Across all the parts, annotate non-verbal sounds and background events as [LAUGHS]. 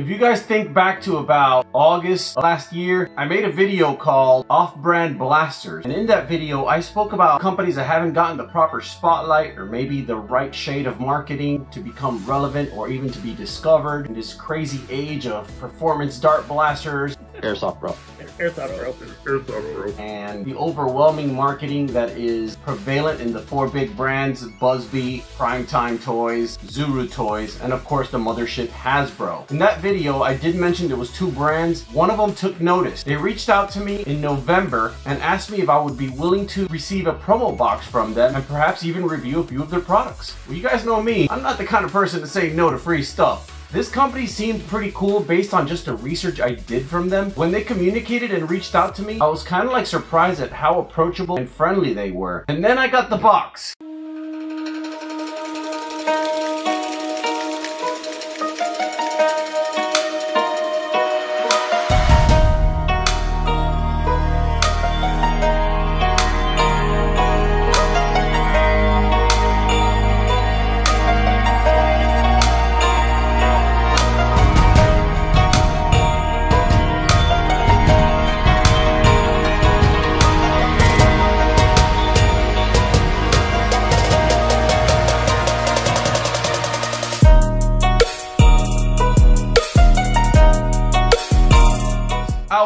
If you guys think back to about August last year, I made a video called Off-Brand Blasters. And in that video, I spoke about companies that haven't gotten the proper spotlight or maybe the right shade of marketing to become relevant or even to be discovered in this crazy age of performance dart blasters Airsoft Pro. Airsoft Pro. Airsoft Pro. and the overwhelming marketing that is prevalent in the four big brands Buzz Bee, Primetime Toys, Zuru Toys, and of course the mothership Hasbro. In that video, I did mention there was two brands. One of them took notice. They reached out to me in November and asked me if I would be willing to receive a promo box from them and perhaps even review a few of their products. Well, you guys know me. I'm not the kind of person to say no to free stuff. This company seemed pretty cool based on just the research I did from them. When they communicated and reached out to me, I was kind of like surprised at how approachable and friendly they were. And then I got the box.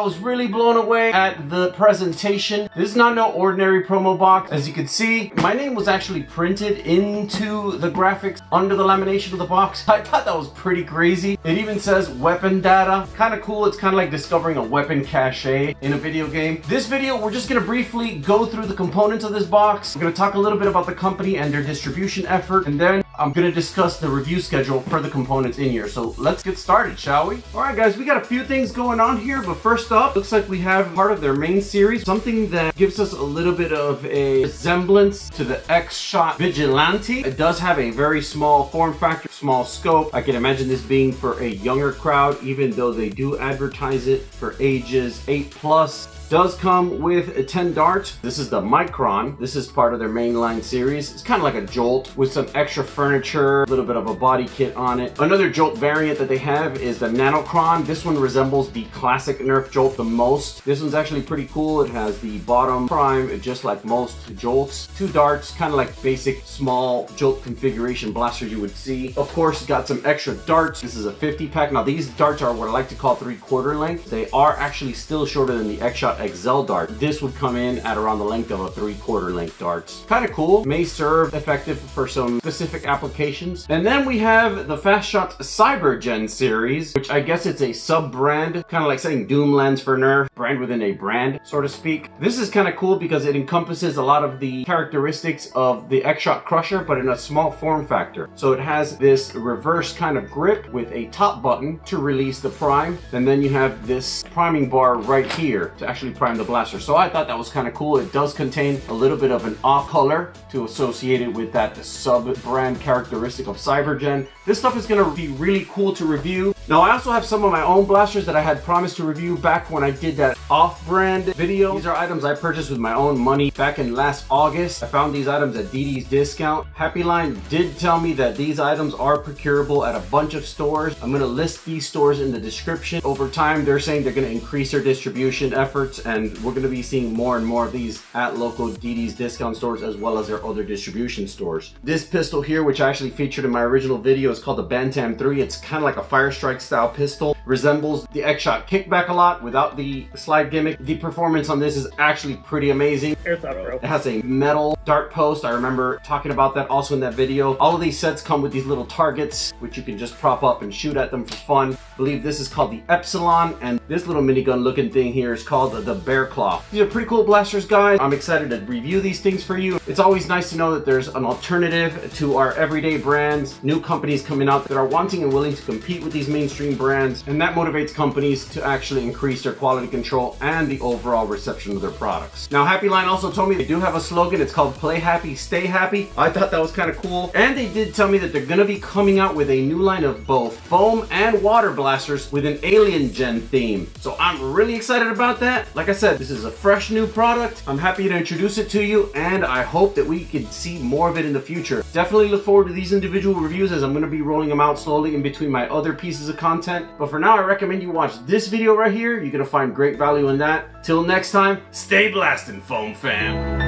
Was really blown away at the presentation. This is not no ordinary promo box. As you can see, my name was actually printed into the graphics under the lamination of the box. [LAUGHS] I thought that was pretty crazy. It even says weapon data. Kind of cool. It's kind of like discovering a weapon cache in a video game. This video, we're just going to briefly go through the components of this box. We're going to talk a little bit about the company and their distribution effort. And then I'm to discuss the review schedule for the components in here. So let's get started, shall we? All right, guys, we got a few things going on here, but first up, looks like we have part of their main series, something that gives us a little bit of a resemblance to the X-Shot Vigilante. It does have a very small form factor, small scope. I can imagine this being for a younger crowd, even though they do advertise it for ages 8 plus. Does come with a 10 dart. This is the Micron. This is part of their mainline series. It's kind of like a Jolt with some extra furniture, a little bit of a body kit on it. Another Jolt variant that they have is the Nanocron. This one resembles the classic Nerf Jolt the most. This one's actually pretty cool. It has the bottom prime, just like most Jolts. Two darts, kind of like basic small Jolt configuration blasters you would see. Of course, got some extra darts. This is a 50 pack. Now these darts are what I like to call three quarter length. They are actually still shorter than the X-Shot XL dart. This would come in at around the length of a three quarter length dart. Kind of cool, may serve effective for some specific applications. And then we have the Fast Shot Cybergen series, which I guess it's a sub brand, kind of like saying Doomlands for Nerf, brand within a brand, so to speak. This is kind of cool because it encompasses a lot of the characteristics of the X-Shot Crusher, but in a small form factor. So it has this reverse kind of grip with a top button to release the prime, and then you have this priming bar right here to actually prime the blaster. So I thought that was kind of cool. It does contain a little bit of an off color to associate it with that sub-brand characteristic of Cybergen. This stuff is going to be really cool to review. Now I also have some of my own blasters that I had promised to review back when I did that off-brand video. These are items I purchased with my own money back in last August. I found these items at DD's discount. Happy Line did tell me that these items are procurable at a bunch of stores. I'm going to list these stores in the description. Over time, they're saying they're going to increase their distribution efforts and we're going to be seeing more and more of these at local DD's discount stores as well as their other distribution stores. This pistol here, which I actually featured in my original video, is called the Bantam 3. It's kind of like a Fire Strike style pistol. Resembles the X-Shot kickback a lot without the slide gimmick. The performance on this is actually pretty amazing. It has a metal dart post. I remember talking about that also in that video. All of these sets come with these little targets, which you can just prop up and shoot at them for fun. I believe this is called the Epsilon, and this little minigun looking thing here is called the, the Bear Claw. These are pretty cool blasters, guys. I'm excited to review these things for you. It's always nice to know that there's an alternative to our everyday brands, new companies coming out that are wanting and willing to compete with these mainstream brands, and that motivates companies to actually increase their quality control and the overall reception of their products. Now, Happy Line also told me they do have a slogan. It's called Play Happy, Stay Happy. I thought that was kind of cool. And they did tell me that they're gonna be coming out with a new line of both foam and water blasters with an Alien Gen theme. So I'm really excited about that. Like I said, this is a fresh new product. I'm happy to introduce it to you and I hope that we can see more of it in the future. Definitely look forward to these individual reviews as I'm gonna be rolling them out slowly in between my other pieces of content. But for now, I recommend you watch this video right here. You're gonna find great value in that. Till next time, stay blasting, foam fam.